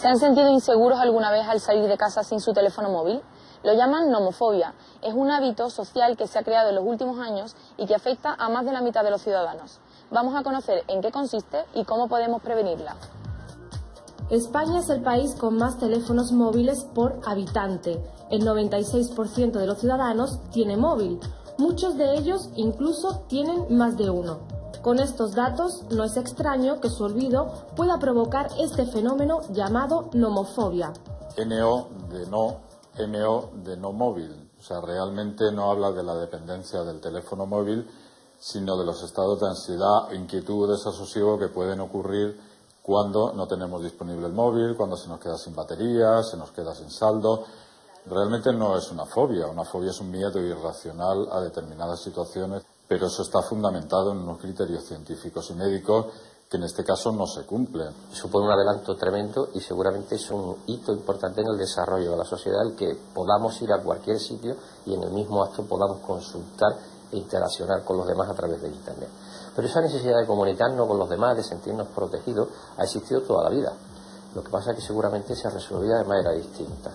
¿Se han sentido inseguros alguna vez al salir de casa sin su teléfono móvil? Lo llaman nomofobia. Es un hábito social que se ha creado en los últimos años y que afecta a más de la mitad de los ciudadanos. Vamos a conocer en qué consiste y cómo podemos prevenirla. España es el país con más teléfonos móviles por habitante. El 96% de los ciudadanos tiene móvil. Muchos de ellos incluso tienen más de uno. Con estos datos, no es extraño que su olvido pueda provocar este fenómeno llamado nomofobia. NO de no, MO de no móvil. O sea, realmente no habla de la dependencia del teléfono móvil, sino de los estados de ansiedad, inquietud, desasosiego que pueden ocurrir cuando no tenemos disponible el móvil, cuando se nos queda sin batería, se nos queda sin saldo. Realmente no es una fobia, una fobia es un miedo irracional a determinadas situaciones pero eso está fundamentado en unos criterios científicos y médicos que en este caso no se cumplen. Supone un adelanto tremendo y seguramente es un hito importante en el desarrollo de la sociedad el que podamos ir a cualquier sitio y en el mismo acto podamos consultar e interaccionar con los demás a través de Internet. Pero esa necesidad de comunicarnos con los demás, de sentirnos protegidos, ha existido toda la vida. Lo que pasa es que seguramente se resolvía de manera distinta.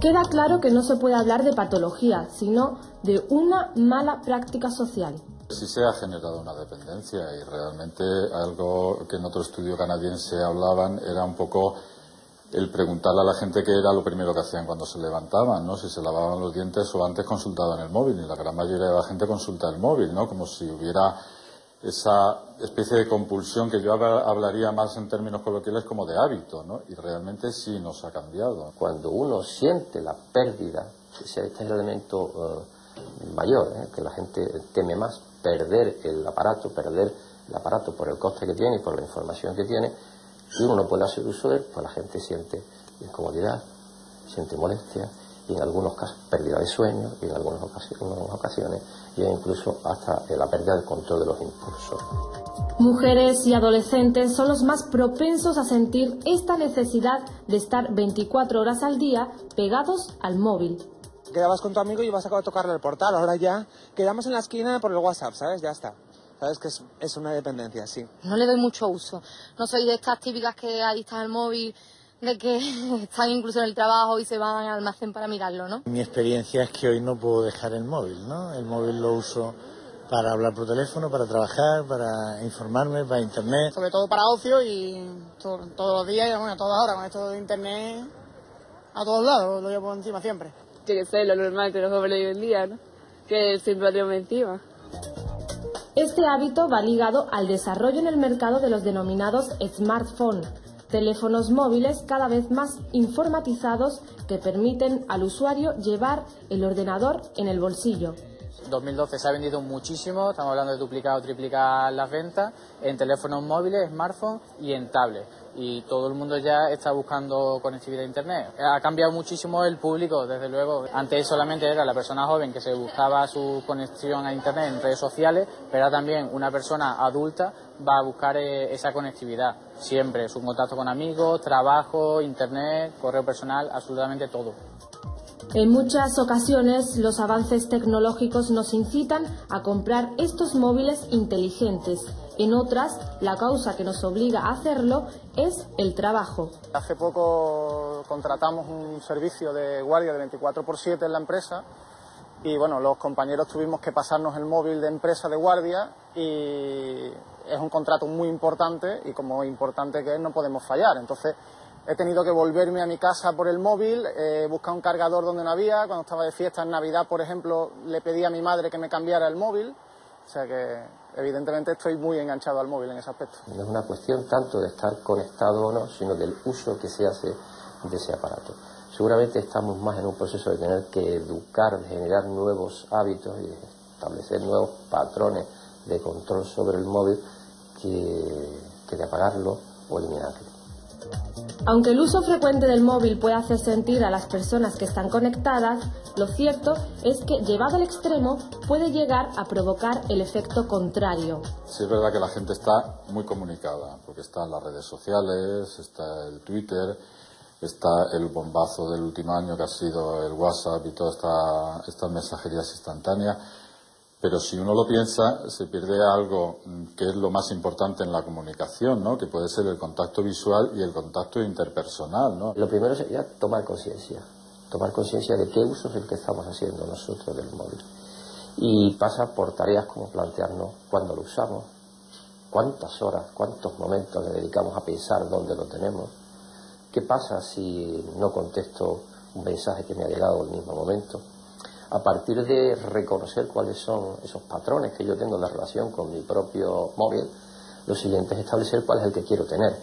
Queda claro que no se puede hablar de patología, sino de una mala práctica social. Sí se ha generado una dependencia y realmente algo que en otro estudio canadiense hablaban era un poco el preguntarle a la gente qué era lo primero que hacían cuando se levantaban, ¿no? Si se lavaban los dientes o antes consultaban el móvil y la gran mayoría de la gente consulta el móvil, ¿no? Como si hubiera esa especie de compulsión que yo hablaría más en términos coloquiales como de hábito, ¿no? Y realmente sí nos ha cambiado. Cuando uno siente la pérdida, este es el elemento eh, mayor, ¿eh? que la gente teme más, perder el aparato, perder el aparato por el coste que tiene y por la información que tiene, si uno no puede hacer uso de él, pues la gente siente incomodidad, siente molestia y en algunos casos pérdida de sueño y en algunas ocasiones, y incluso hasta la pérdida del control de los impulsos. Mujeres y adolescentes son los más propensos a sentir esta necesidad de estar 24 horas al día pegados al móvil. Quedabas con tu amigo y vas a tocarle el portal, ahora ya quedamos en la esquina por el WhatsApp, ¿sabes? Ya está. ¿Sabes que es, es una dependencia, sí? No le doy mucho uso. No soy de estas típicas que adictas al móvil de que están incluso en el trabajo y se van al almacén para mirarlo, ¿no? Mi experiencia es que hoy no puedo dejar el móvil, ¿no? El móvil lo uso para hablar por teléfono, para trabajar, para informarme, para internet. Sobre todo para ocio y todos los días y bueno, a todas horas con esto de internet a todos lados, lo llevo encima siempre. Tiene que ser lo normal que los jóvenes hoy en día, ¿no? Que siempre lo tenemos encima. Este hábito va ligado al desarrollo en el mercado de los denominados smartphones, teléfonos móviles cada vez más informatizados que permiten al usuario llevar el ordenador en el bolsillo. 2012 se ha vendido muchísimo, estamos hablando de duplicar o triplicar las ventas en teléfonos móviles, smartphones y en tablets. Y todo el mundo ya está buscando conectividad a Internet. Ha cambiado muchísimo el público, desde luego. Antes solamente era la persona joven que se buscaba su conexión a Internet en redes sociales, pero también una persona adulta va a buscar eh, esa conectividad. Siempre, su contacto con amigos, trabajo, Internet, correo personal, absolutamente todo. En muchas ocasiones los avances tecnológicos nos incitan a comprar estos móviles inteligentes. En otras, la causa que nos obliga a hacerlo es el trabajo. Hace poco contratamos un servicio de guardia de 24 por 7 en la empresa y bueno, los compañeros tuvimos que pasarnos el móvil de empresa de guardia y es un contrato muy importante y como importante que es no podemos fallar. Entonces He tenido que volverme a mi casa por el móvil, eh, buscar un cargador donde no había. Cuando estaba de fiesta en Navidad, por ejemplo, le pedí a mi madre que me cambiara el móvil. O sea que evidentemente estoy muy enganchado al móvil en ese aspecto. No es una cuestión tanto de estar conectado o no, sino del uso que se hace de ese aparato. Seguramente estamos más en un proceso de tener que educar, generar nuevos hábitos y establecer nuevos patrones de control sobre el móvil que, que de apagarlo o eliminarlo. Aunque el uso frecuente del móvil puede hacer sentir a las personas que están conectadas, lo cierto es que llevado al extremo puede llegar a provocar el efecto contrario. Sí, es verdad que la gente está muy comunicada, porque están las redes sociales, está el Twitter, está el bombazo del último año que ha sido el WhatsApp y todas estas mensajerías instantáneas Pero si uno lo piensa, se pierde algo que es lo más importante en la comunicación, ¿no? que puede ser el contacto visual y el contacto interpersonal. ¿no? Lo primero sería tomar conciencia, tomar conciencia de qué uso es el que estamos haciendo nosotros del móvil. Y pasa por tareas como plantearnos cuándo lo usamos, cuántas horas, cuántos momentos le dedicamos a pensar dónde lo tenemos, qué pasa si no contesto un mensaje que me ha llegado el mismo momento a partir de reconocer cuáles son esos patrones que yo tengo en la relación con mi propio móvil, lo siguiente es establecer cuál es el que quiero tener.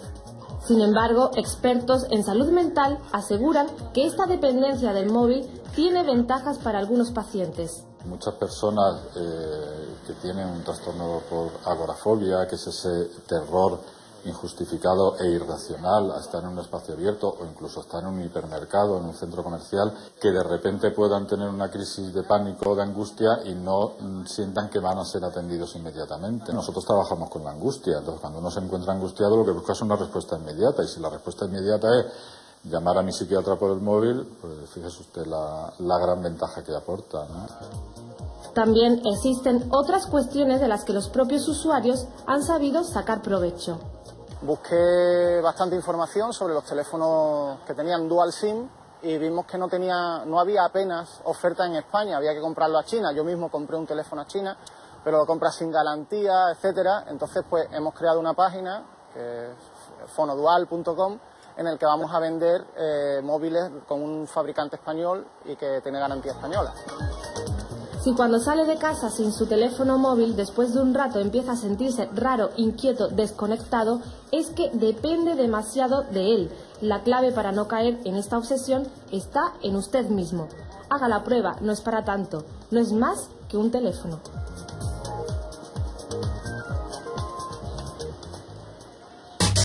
Sin embargo, expertos en salud mental aseguran que esta dependencia del móvil tiene ventajas para algunos pacientes. Muchas personas eh, que tienen un trastorno por agorafobia, que es ese terror injustificado e irracional a estar en un espacio abierto o incluso estar en un hipermercado, en un centro comercial, que de repente puedan tener una crisis de pánico o de angustia y no mm, sientan que van a ser atendidos inmediatamente. Nosotros trabajamos con la angustia, entonces cuando uno se encuentra angustiado lo que busca es una respuesta inmediata y si la respuesta inmediata es llamar a mi psiquiatra por el móvil, pues fíjese usted la, la gran ventaja que aporta. También existen otras cuestiones de las que los propios usuarios han sabido sacar provecho. Busqué bastante información sobre los teléfonos que tenían dual SIM y vimos que no tenía, no había apenas oferta en España, había que comprarlo a China. Yo mismo compré un teléfono a China, pero lo compras sin garantía, etcétera. Entonces, pues hemos creado una página que es fonodual.com en el que vamos a vender eh, móviles con un fabricante español y que tiene garantía española. Si cuando sale de casa sin su teléfono móvil, después de un rato empieza a sentirse raro, inquieto, desconectado, es que depende demasiado de él. La clave para no caer en esta obsesión está en usted mismo. Haga la prueba, no es para tanto, no es más que un teléfono.